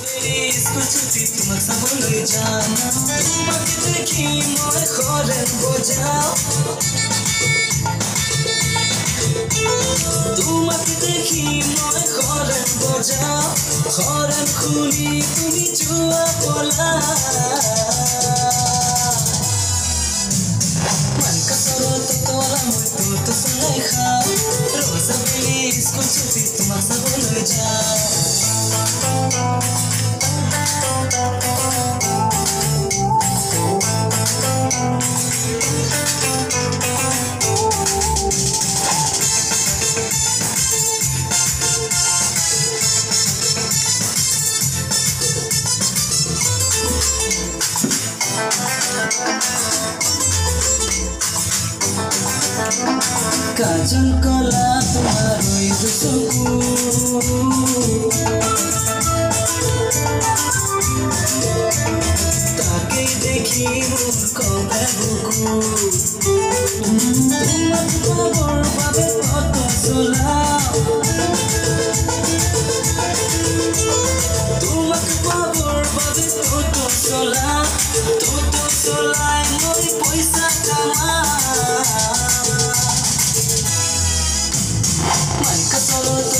तेरी स्कूल छुट्टी तुम सब ले जाना তোমাকে দেখি মনে করেন বোঝাও তোমাকে দেখি মনে করেন বোঝাও করেন খুলি তুমি জুয়া পোলা কাজল কলা তোমার তাকে দেখি কবে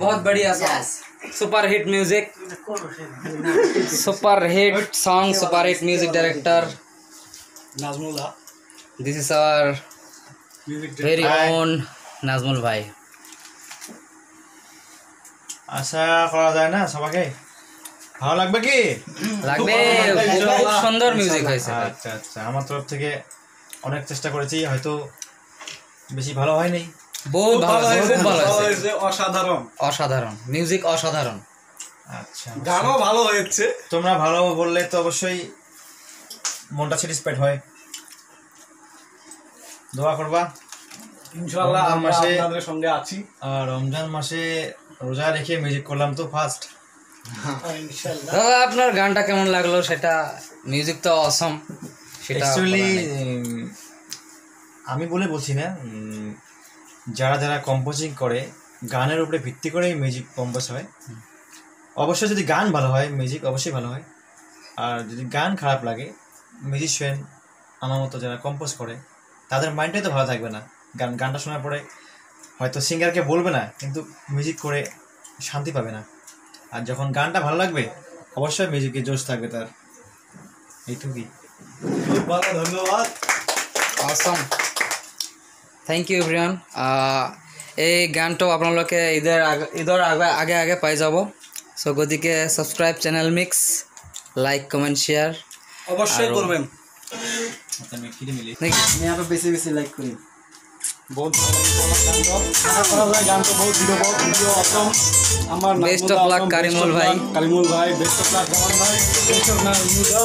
बहुत बढ़िया song super hit music super hit song super hit music director Najmullah this is our music very own Najmul ভাই আশা করা যায় না সবাইকে ভালো লাগবে কি লাগবে খুব সুন্দর মিউজিক হয়েছে আচ্ছা আচ্ছা আমার তরফ থেকে অনেক চেষ্টা করেছি হয়তো বেশি ভালো হয়নি বহুত ভালো হয়েছে, ভালো হয়েছে। অসাধারণ। অসাধারণ মিউজিক অসাধারণ। আচ্ছা গানও ভালো হয়েছে। তোমরা ভালো বললে তো অবশ্যই মনটা স্যাটিসফাইড হয়। দোয়া করবা। ইনশাআল্লাহ রমজান আমরা মাসে- আপনাদের সঙ্গে আছি। আর রমজান মাসে রোজা রেখে মিউজিক করলাম তো ফার্স্ট ইনশাআল্লাহ। দাদা আপনার গানটা কেমন লাগল? সেটা মিউজিক তো অসম সেটা অ্যাকচুয়ালি আমি বলে বলছি না উম, যারা যারা কম্পোজিং করে গানের উপরে ভিত্তি করেই মিউজিক কম্পোজ হয়। অবশ্যই যদি গান ভালো হয় মিউজিক অবশ্যই ভালো হয়। আর যদি গান খারাপ লাগে মিউজিশিয়ান আমার মতো যারা কম্পোজ করে তাদের মাইন্ডটাই তো ভালো থাকবে না। গান গানটা শোনার পরে হয়তো সিঙ্গারকে বলবে না কিন্তু মিউজিক করে শান্তি পাবে না। আর যখন গানটা ভালো লাগবে অবশ্যই মিউজিকে জোশ থাকবে তার। এইটুকুই। খুব ভালো ধন্যবাদ। অসম থেংক ইউ এভরিওয়ান এই গানটো আপোনালোকে ঈদৰ আগ ঈদৰ আগে আগে আগে পাই যাব। চ' গতিকে subscribe channel mix like comment share অবশ্যই করবেন। আমি লাইক বহুত গানটা বহুত অসম আমার luck, আসম, best কারিমুল ভাই। কারিমুল ভাই বেস্ট অফ লাক জামান ভাই বেস্ট অফ নাজমুল্লাহ